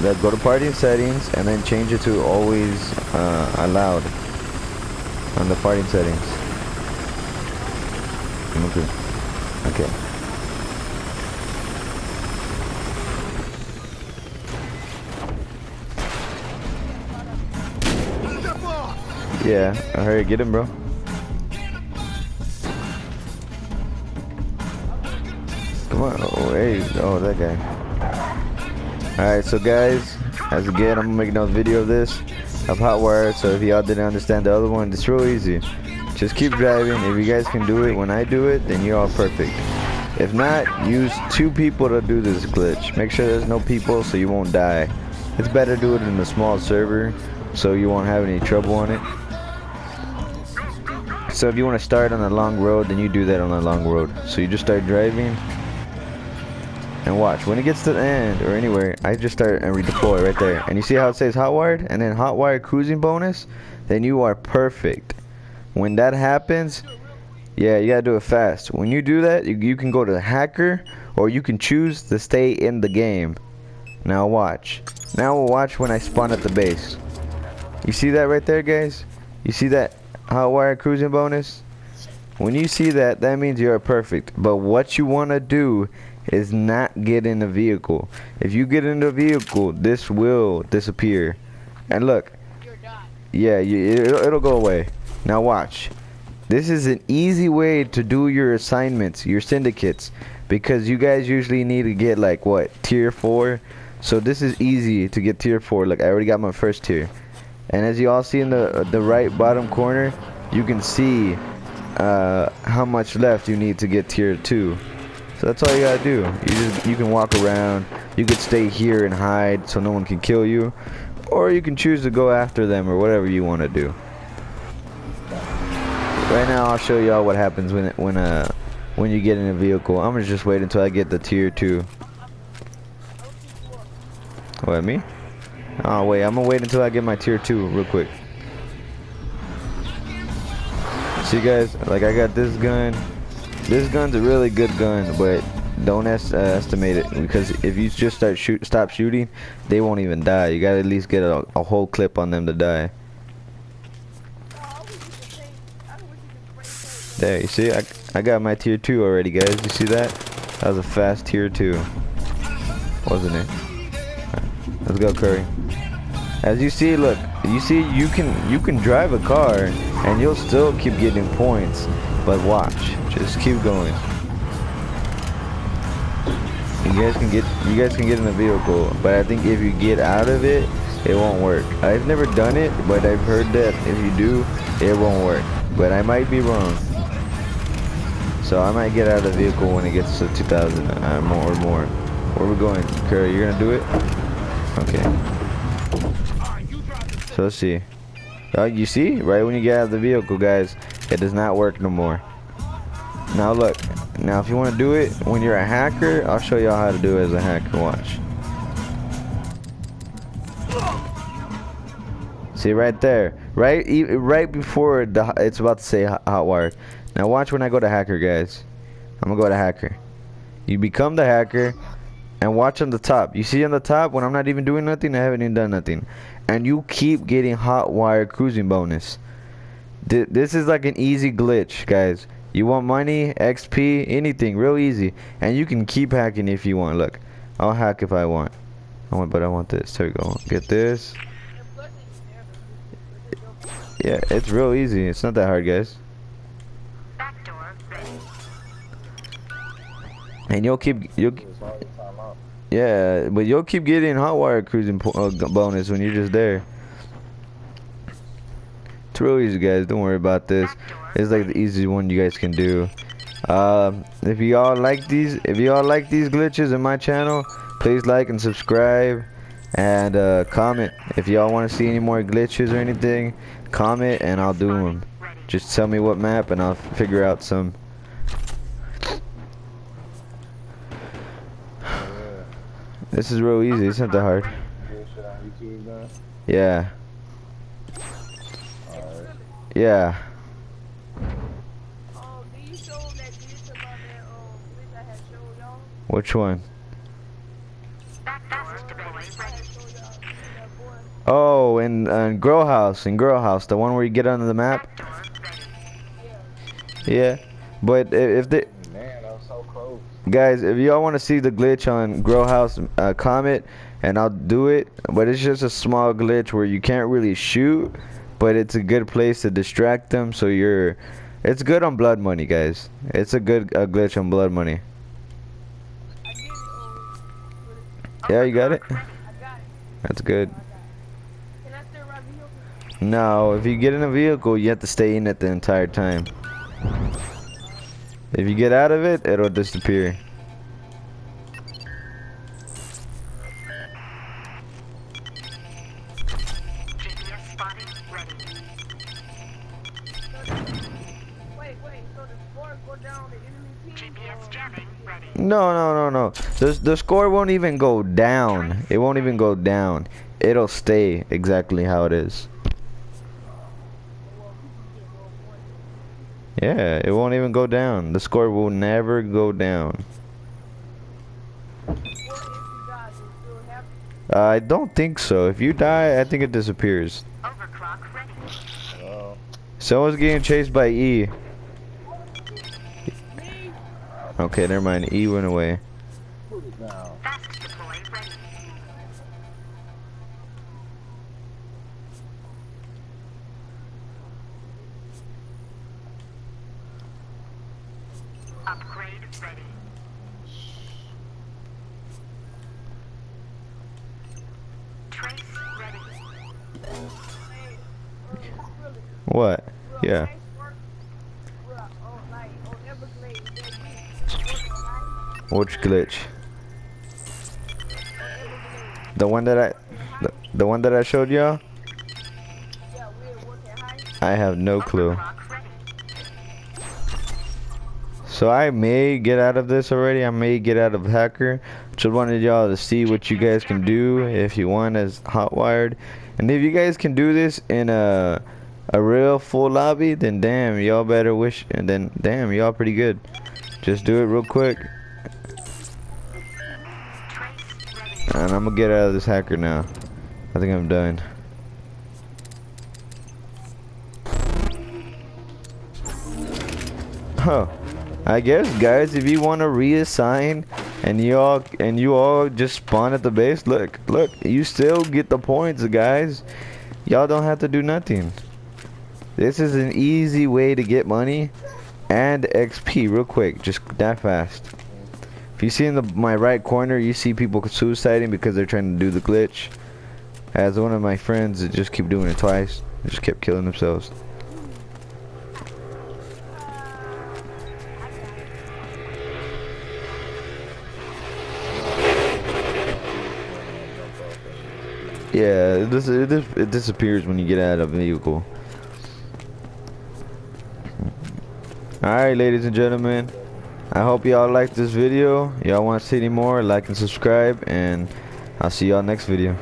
That go to party settings and then change it to always uh, allowed on the party settings. Okay. Okay. Yeah, I hurry, get him, bro. Come on, oh, hey, oh, that guy. Alright, so guys, as again, I'm gonna make another video of this of Hotwire, so if y'all didn't understand the other one, it's real easy. Just keep driving, if you guys can do it when I do it, then you're all perfect. If not, use two people to do this glitch. Make sure there's no people so you won't die. It's better to do it in a small server so you won't have any trouble on it. So if you want to start on a long road, then you do that on a long road. So you just start driving and watch. When it gets to the end or anywhere, I just start and redeploy right there. And you see how it says hot wired and then hot wire cruising bonus? Then you are perfect. When that happens, yeah, you gotta do it fast. When you do that, you, you can go to the hacker or you can choose to stay in the game. Now watch. Now we'll watch when I spawn at the base. You see that right there, guys? You see that hot wire cruising bonus? When you see that, that means you are perfect. But what you want to do is not get in the vehicle. If you get in the vehicle, this will disappear. And look, yeah, you, it'll, it'll go away. Now watch. This is an easy way to do your assignments, your syndicates, because you guys usually need to get like what tier four. So this is easy to get tier four. Like I already got my first tier. And as you all see in the the right bottom corner, you can see uh, how much left you need to get tier two. So that's all you gotta do. You just you can walk around. You could stay here and hide so no one can kill you, or you can choose to go after them or whatever you want to do. Right now, I'll show y'all what happens when when uh when you get in a vehicle. I'm gonna just wait until I get the tier two. What me? Oh wait, I'm gonna wait until I get my tier two real quick. See guys, like I got this gun. This gun's a really good gun, but don't est uh, estimate it because if you just start shoot, stop shooting, they won't even die. You gotta at least get a, a whole clip on them to die. There, you see, I, I got my tier 2 already, guys. You see that? That was a fast tier 2. Wasn't it? Right, let's go, Curry. As you see, look, you see, you can you can drive a car and you'll still keep getting points. But watch, just keep going. You guys can get you guys can get in the vehicle, but I think if you get out of it, it won't work. I've never done it, but I've heard that if you do, it won't work. But I might be wrong. So I might get out of the vehicle when it gets to 2,000 uh, more or more. Where we going, Curry? You're gonna do it? Okay. So let's see. You see? Right when you get out of the vehicle, guys, it does not work no more. Now look. Now if you want to do it when you're a hacker, I'll show y'all how to do it as a hacker. Watch. See right there, right, right before the, it's about to say hot wired. Now watch when I go to hacker, guys. I'm gonna go to hacker. You become the hacker, and watch on the top. You see on the top when I'm not even doing nothing, I haven't even done nothing and you keep getting hot wire cruising bonus. This is like an easy glitch, guys. You want money, XP, anything, real easy. And you can keep hacking if you want. Look, I'll hack if I want. I want, but I want this. There we go. Get this. Yeah, it's real easy. It's not that hard, guys. And you'll keep you'll yeah, but you'll keep getting hot wire cruising uh, bonus when you're just there. It's real easy, guys. Don't worry about this. It's like the easiest one you guys can do. Um, if y'all like these, if y'all like these glitches in my channel, please like and subscribe and uh, comment. If y'all want to see any more glitches or anything, comment and I'll do them. Just tell me what map and I'll figure out some. This is real easy. It's not that hard. Yeah. Yeah. Which one? Oh, in, uh, in Grow House, in Grow House, the one where you get under the map. Yeah, but if they, Man, so guys, if y'all want to see the glitch on Grow House, uh, comment, and I'll do it. But it's just a small glitch where you can't really shoot, but it's a good place to distract them. So you're, it's good on Blood Money, guys. It's a good uh, glitch on Blood Money. Yeah, you got it. That's good. No, if you get in a vehicle, you have to stay in it the entire time. If you get out of it, it'll disappear. No, no, no, no. The the score won't even go down. It won't even go down. It'll stay exactly how it is. Yeah, it won't even go down. The score will never go down. What if you guys will still have Uh, I don't think so. If you die, I think it disappears. Overclock ready. Someone's getting chased by E. Okay, never mind. E went away. What? it Which glitch? The one that I, the, the one that I showed y'all? I have no clue. So I may get out of this already. I may get out of hacker. Just wanted y'all to see what you guys can do if you want as hotwired. And if you guys can do this in a a real full lobby, then damn, y'all better wish. And then damn, y'all pretty good. Just do it real quick, and I'm gonna get out of this hacker now. I think I'm done. Huh. I guess guys, if you want to reassign and you all and you all just spawn at the base, look, look, you still get the points, guys. Y'all don't have to do nothing. This is an easy way to get money and XP real quick, just that fast. You see in the my right corner, you see people suiciding because they're trying to do the glitch. As one of my friends that just keep doing it twice, they just kept killing themselves. Yeah, it, dis it, dis it disappears when you get out of a vehicle. Alright, ladies and gentlemen. I hope y'all liked this video. Y'all want to see any more, like and subscribe. And I'll see y'all next video.